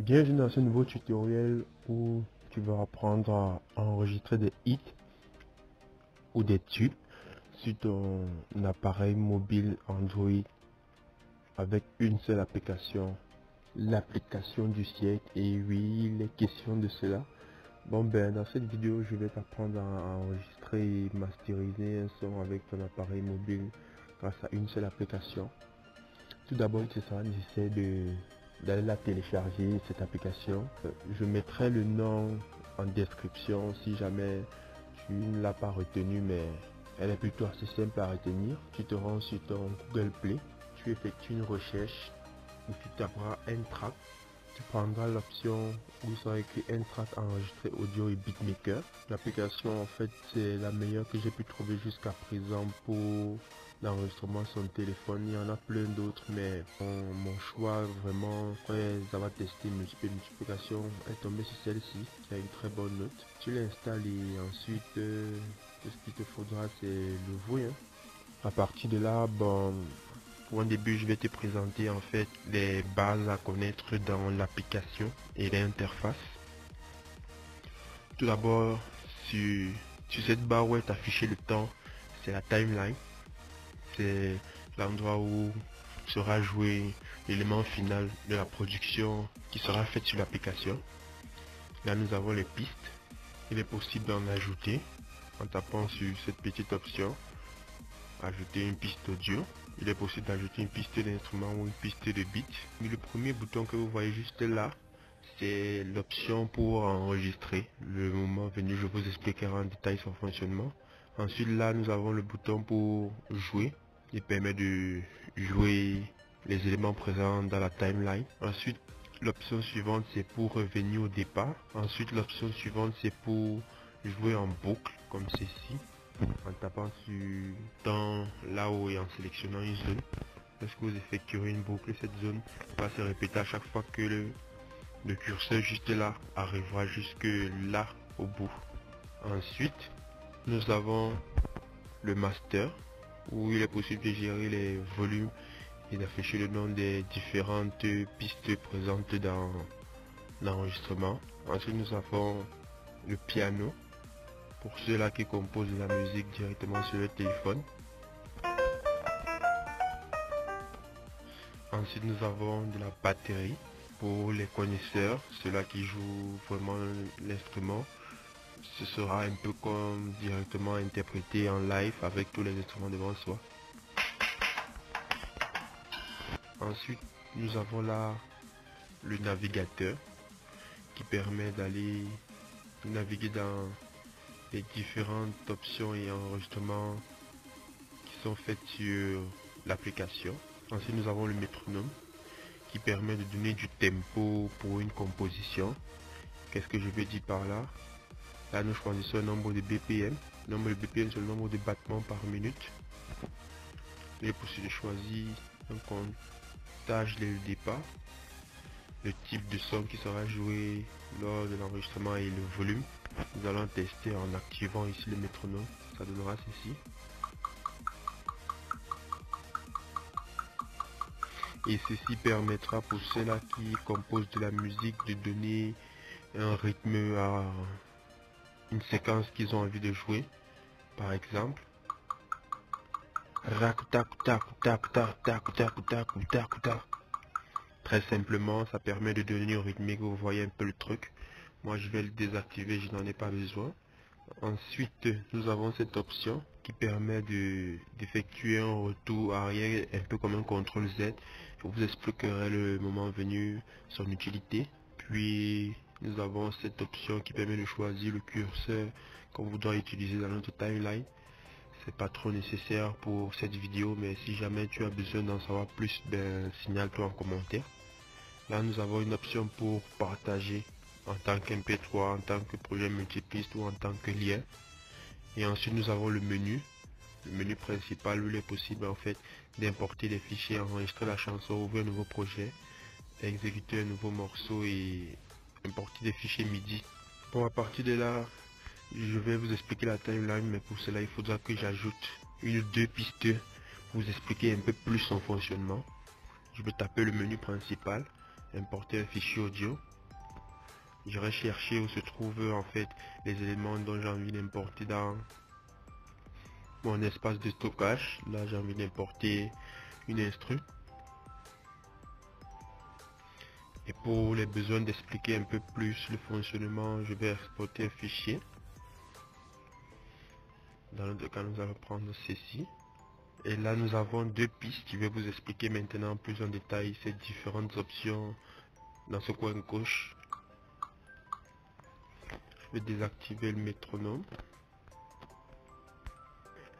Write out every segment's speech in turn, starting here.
Bienvenue dans ce nouveau tutoriel où tu vas apprendre à enregistrer des hits ou des tubes sur ton appareil mobile Android avec une seule application, l'application du siècle. Et oui, les questions de cela. Bon ben, dans cette vidéo, je vais t'apprendre à enregistrer et masteriser un son avec ton appareil mobile grâce à une seule application. Tout d'abord, il sera nécessaire de d'aller la télécharger cette application. Euh, je mettrai le nom en description si jamais tu ne l'as pas retenu mais elle est plutôt assez simple à retenir. Tu te rends sur ton google play tu effectues une recherche où tu taperas un track tu prendras l'option où sera écrit un track enregistré audio et beatmaker. L'application en fait c'est la meilleure que j'ai pu trouver jusqu'à présent pour l'enregistrement sur le téléphone. Il y en a plein d'autres, mais mon, choix vraiment, après avoir testé multiple multiplication, est tombé sur celle-ci, qui a une très bonne note. Tu l'installes et ensuite, euh, ce qu'il te faudra, c'est l'ouvrir. Hein. À partir de là, bon, pour un début, je vais te présenter en fait les bases à connaître dans l'application et l'interface. Tout d'abord, sur, sur cette barre où est affiché le temps, c'est la timeline c'est l'endroit où sera joué l'élément final de la production qui sera faite sur l'application. Là, nous avons les pistes. Il est possible d'en ajouter en tapant sur cette petite option. Ajouter une piste audio. Il est possible d'ajouter une piste d'instrument ou une piste de beat. Mais le premier bouton que vous voyez juste là, c'est l'option pour enregistrer. Le moment venu, je vous expliquerai en détail son fonctionnement. Ensuite, là, nous avons le bouton pour jouer. Il permet de jouer les éléments présents dans la timeline. Ensuite, l'option suivante, c'est pour revenir au départ. Ensuite, l'option suivante, c'est pour jouer en boucle, comme ceci. En tapant sur dans là-haut et en sélectionnant une zone. Lorsque vous effectuerez une boucle, cette zone va se répéter à chaque fois que le, le curseur juste là arrivera jusque là au bout. Ensuite, nous avons le master où il est possible de gérer les volumes et d'afficher le nom des différentes pistes présentes dans l'enregistrement. Ensuite, nous avons le piano pour ceux-là qui composent la musique directement sur le téléphone. Ensuite, nous avons de la batterie pour les connaisseurs, ceux-là qui jouent vraiment l'instrument ce sera un peu comme directement interprété en live avec tous les instruments devant soi. Ensuite, nous avons là le navigateur qui permet d'aller naviguer dans les différentes options et enregistrements qui sont faites sur l'application. Ensuite, nous avons le métronome qui permet de donner du tempo pour une composition. Qu'est-ce que je veux dire par là? Là, nous choisissons le nombre de BPM. Le nombre de BPM, c'est le nombre de battements par minute. Il est possible de choisir un comptage dès le départ. Le type de son qui sera joué lors de l'enregistrement et le volume. Nous allons tester en activant ici le métronome. Ça donnera ceci. Et ceci permettra pour ceux-là qui composent de la musique de donner un rythme à une séquence qu'ils ont envie de jouer. Par exemple. Très simplement, ça permet de un rythmique, vous voyez un peu le truc. Moi, je vais le désactiver, je n'en ai pas besoin. Ensuite, nous avons cette option qui permet d'effectuer un retour arrière, un peu comme un contrôle Z. Je vous expliquerai le moment venu son utilité. Puis, nous avons cette option qui permet de choisir le curseur qu'on voudra utiliser dans notre timeline. C'est pas trop nécessaire pour cette vidéo, mais si jamais tu as besoin d'en savoir plus, ben signale-toi en commentaire. Là, nous avons une option pour partager en tant qu'MP3, en tant que projet multipiste ou en tant que lien. Et ensuite, nous avons le menu. Le menu principal où il est possible en fait d'importer des fichiers, enregistrer la chanson, ouvrir un nouveau projet, exécuter un nouveau morceau et importer des fichiers MIDI. Bon, à partir de là, je vais vous expliquer la timeline, mais pour cela, il faudra que j'ajoute une ou deux pistes pour vous expliquer un peu plus son fonctionnement. Je vais taper le menu principal, importer un fichier audio. J'irai chercher où se trouvent en fait les éléments dont j'ai envie d'importer dans mon espace de stockage. Là, j'ai envie d'importer une instru. Pour les besoins d'expliquer un peu plus le fonctionnement, je vais exporter un fichier. Dans le cas, nous allons prendre ceci. Et là, nous avons deux pistes. Je vais vous expliquer maintenant plus en détail ces différentes options dans ce coin gauche. Je vais désactiver le métronome.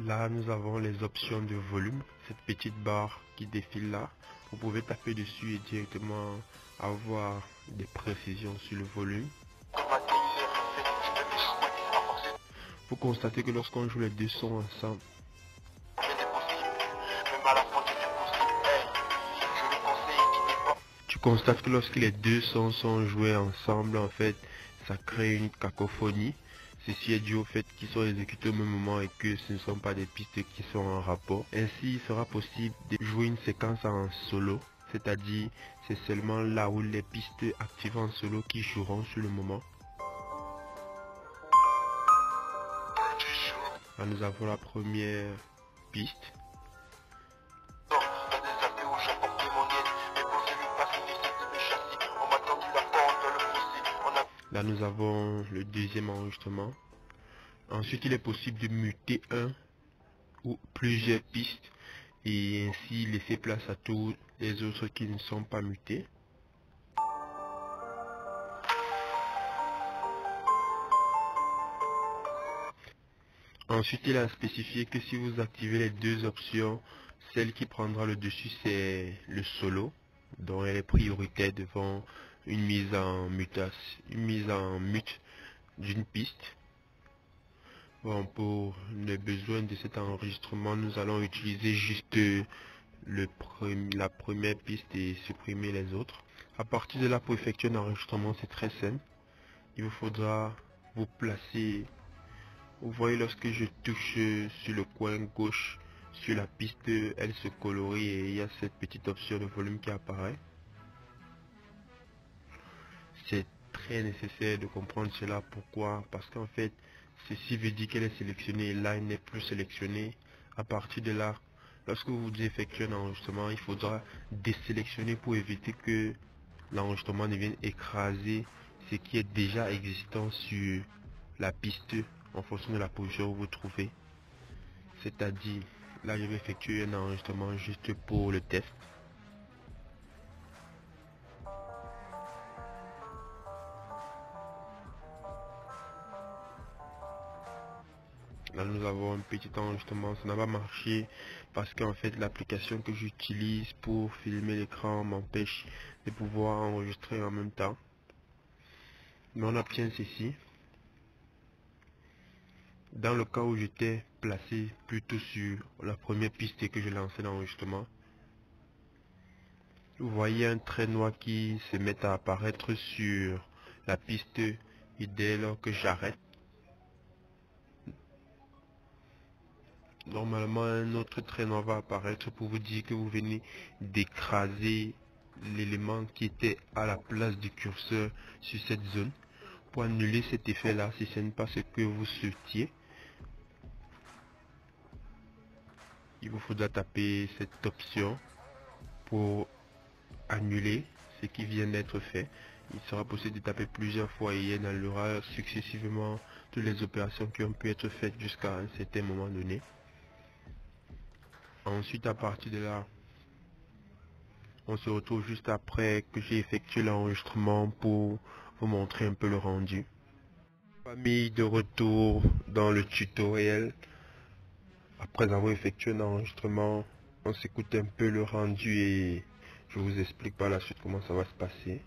Là, nous avons les options de volume, cette petite barre qui défile là. Vous pouvez taper dessus et directement avoir des précisions sur le volume. Vous constatez que lorsqu'on joue les deux sons ensemble, tu constates que lorsque les deux sons sont joués ensemble, en fait, ça crée une cacophonie. Ceci est dû au fait qu'ils sont exécutés au même moment et que ce ne sont pas des pistes qui sont en rapport. Ainsi, il sera possible de jouer une séquence en solo, c'est-à-dire c'est seulement là où les pistes activées en solo qui joueront sur le moment. Là, nous avons la première piste. Là, nous avons le deuxième enregistrement. Ensuite, il est possible de muter un ou plusieurs pistes et ainsi laisser place à tous les autres qui ne sont pas mutés. Ensuite, il a spécifié que si vous activez les deux options, celle qui prendra le dessus, c'est le solo, dont elle est prioritaire devant une mise en mutation, une mise en mute d'une piste. Bon, pour les besoins de cet enregistrement, nous allons utiliser juste le la première piste et supprimer les autres. À partir de là, pour effectuer un enregistrement, c'est très simple. Il vous faudra vous placer. Vous voyez, lorsque je touche sur le coin gauche, sur la piste, elle se colorie et il y a cette petite option de volume qui apparaît c'est très nécessaire de comprendre cela. Pourquoi? Parce qu'en fait, ceci veut dire qu'elle est sélectionnée et là, elle n'est plus sélectionnée. À partir de là, lorsque vous effectuez un enregistrement, il faudra désélectionner pour éviter que l'enregistrement ne vienne écraser ce qui est déjà existant sur la piste en fonction de la position où vous, trouvez. C'est-à-dire, là, je vais effectuer un enregistrement juste pour le test. Là, nous avons un petit enregistrement. Ça n'a pas marché parce qu'en fait, l'application que j'utilise pour filmer l'écran m'empêche de pouvoir enregistrer en même temps. Mais on obtient ceci. Dans le cas où j'étais placé plutôt sur la première piste que je lançais l'enregistrement, vous voyez un trait noir qui se met à apparaître sur la piste et dès lors que j'arrête, normalement un autre traîneau va apparaître pour vous dire que vous venez d'écraser l'élément qui était à la place du curseur sur cette zone. Pour annuler cet effet là, si ce n'est pas ce que vous souhaitiez, il vous faudra taper cette option pour annuler ce qui vient d'être fait. Il sera possible de taper plusieurs fois et il annulera successivement toutes les opérations qui ont pu être faites jusqu'à un certain moment donné. Ensuite, à partir de là, on se retrouve juste après que j'ai effectué l'enregistrement pour vous montrer un peu le rendu. Famille de retour dans le tutoriel. Après avoir effectué un enregistrement, on s'écoute un peu le rendu et je vous explique par la suite comment ça va se passer.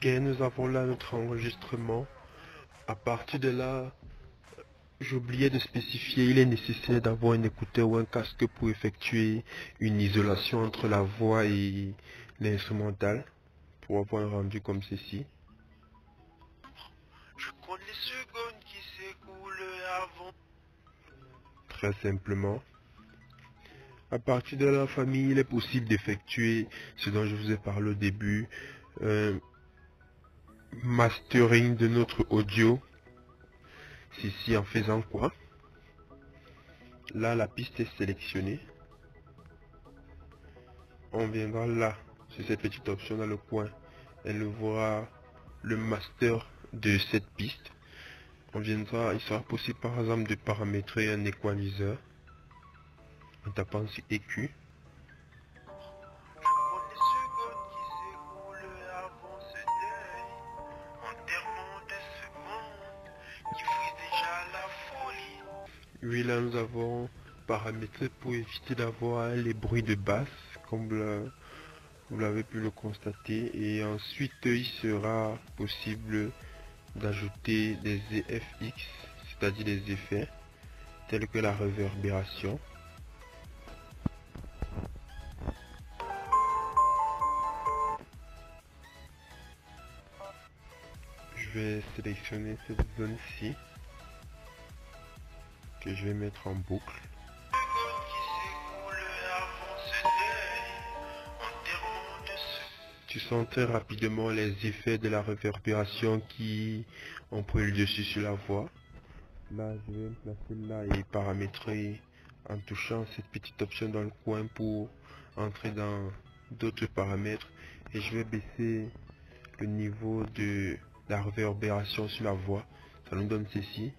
Ok, nous avons là notre enregistrement. À partir de là, j'oubliais de spécifier, il est nécessaire d'avoir un écouteur ou un casque pour effectuer une isolation entre la voix et l'instrumental pour avoir un rendu comme ceci. Je compte les secondes qui s'écoulent avant. Très simplement. À partir de la famille, il est possible d'effectuer ce dont je vous ai parlé au début, mastering de notre audio. Ceci en faisant quoi? Là, la piste est sélectionnée. On viendra là, sur cette petite option dans le coin. Elle voit le master de cette piste. On viendra, il sera possible par exemple de paramétrer un équaliseur en tapant sur EQ. Oui, là nous avons paramétré pour éviter d'avoir les bruits de basse, comme vous l'avez pu le constater. Et ensuite, il sera possible d'ajouter des EFX, c'est-à-dire des effets, tels que la réverbération. Je vais sélectionner cette zone-ci je vais mettre en boucle. Tu sens très rapidement les effets de la réverbération qui ont pris le dessus sur la voix. Là, je vais me placer là et paramétrer en touchant cette petite option dans le coin pour entrer dans d'autres paramètres. Et je vais baisser le niveau de la réverbération sur la voix. Ça nous donne ceci.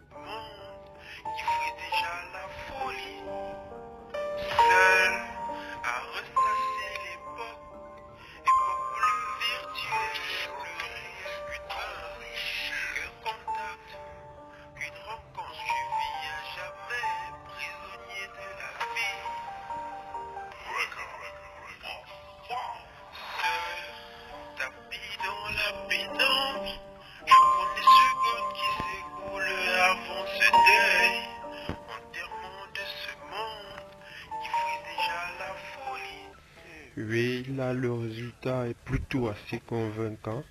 Là le résultat est plutôt assez convaincant.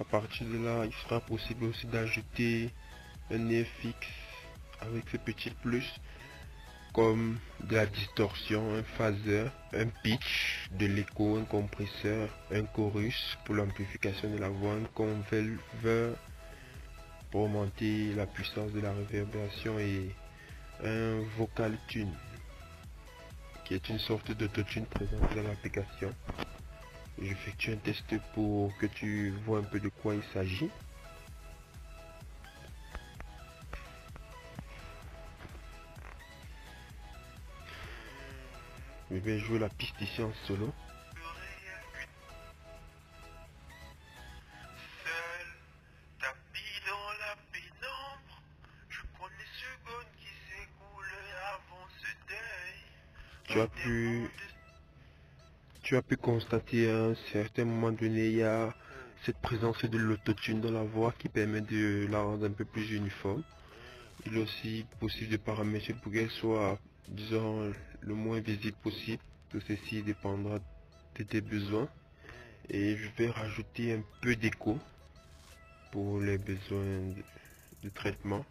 À partir de là, il sera possible aussi d'ajouter un FX avec ce petit plus comme de la distorsion, un phaser, un pitch, de l'écho, un compresseur, un chorus pour l'amplification de la voix, un converter pour augmenter la puissance de la réverbération et un vocal tune qui est une sorte d'autotune présente dans l'application. J'effectue un test pour que tu vois un peu de quoi il s'agit. Je vais jouer la piste ici en solo. Pu constater à un certain moment donné il y a cette présence de l'autotune dans la voix qui permet de la rendre un peu plus uniforme. Il est aussi possible de paramétrer pour qu'elle soit disons le moins visible possible tout ceci dépendra de tes besoins. Et je vais rajouter un peu d'écho pour les besoins de traitement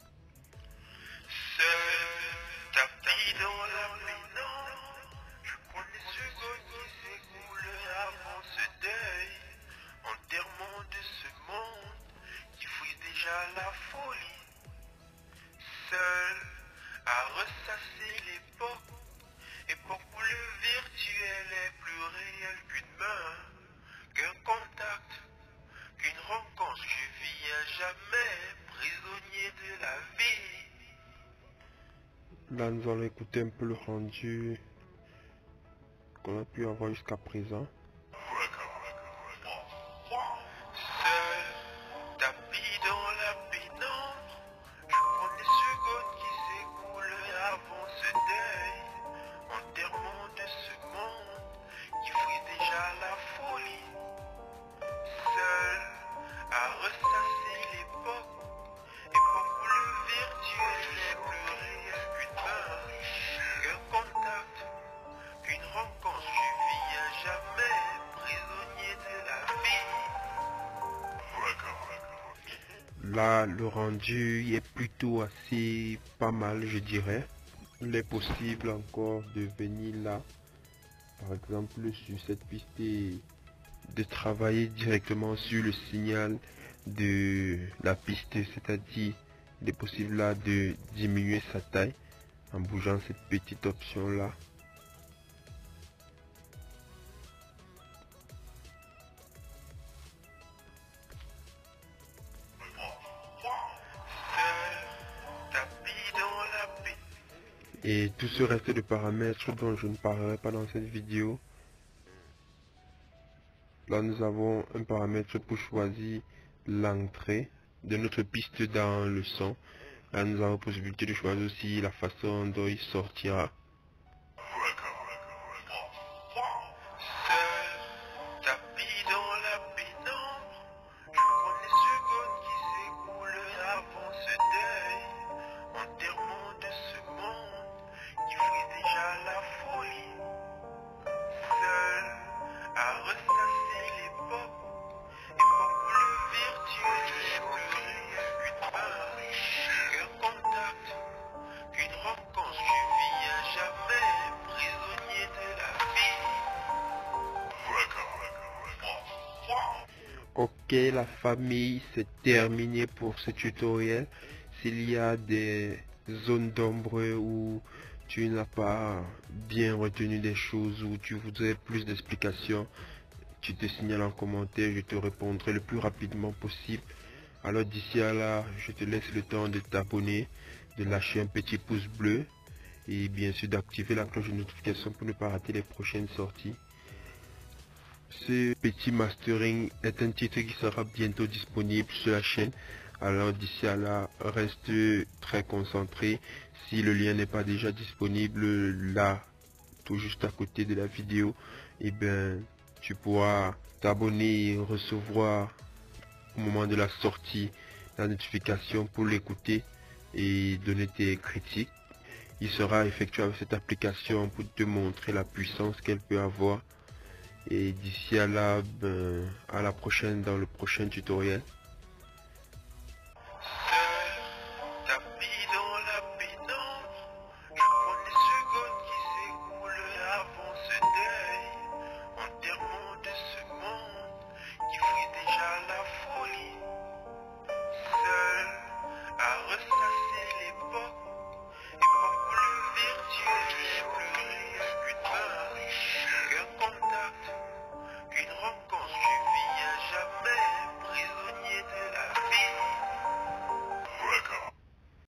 seul à ressasser l'époque, époque où le virtuel est plus réel qu'une main, qu'un contact, qu'une rencontre je vis à jamais, prisonnier de la vie. Là, nous allons écouter un peu le rendu qu'on a pu avoir jusqu'à présent. Là, le rendu est plutôt assez pas mal, je dirais. Il est possible encore de venir là, par exemple sur cette piste et de travailler directement sur le signal de la piste, c'est-à-dire il est possible là de diminuer sa taille en bougeant cette petite option là. Et tout ce reste de paramètres dont je ne parlerai pas dans cette vidéo. Là, nous avons un paramètre pour choisir l'entrée de notre piste dans le son. Là, nous avons la possibilité de choisir aussi la façon dont il sortira. La famille, c'est terminé pour ce tutoriel. S'il y a des zones d'ombre où tu n'as pas bien retenu des choses, ou tu voudrais plus d'explications, tu te signales en commentaire, je te répondrai le plus rapidement possible. Alors d'ici à là, je te laisse le temps de t'abonner, de lâcher un petit pouce bleu et bien sûr d'activer la cloche de notification pour ne pas rater les prochaines sorties. Ce petit mastering est un titre qui sera bientôt disponible sur la chaîne. Alors d'ici à là, reste très concentré. Si le lien n'est pas déjà disponible là, tout juste à côté de la vidéo, et eh bien tu pourras t'abonner et recevoir au moment de la sortie la notification pour l'écouter et donner tes critiques. Il sera effectué avec cette application pour te montrer la puissance qu'elle peut avoir et d'ici à la, ben, à la prochaine dans le prochain tutoriel.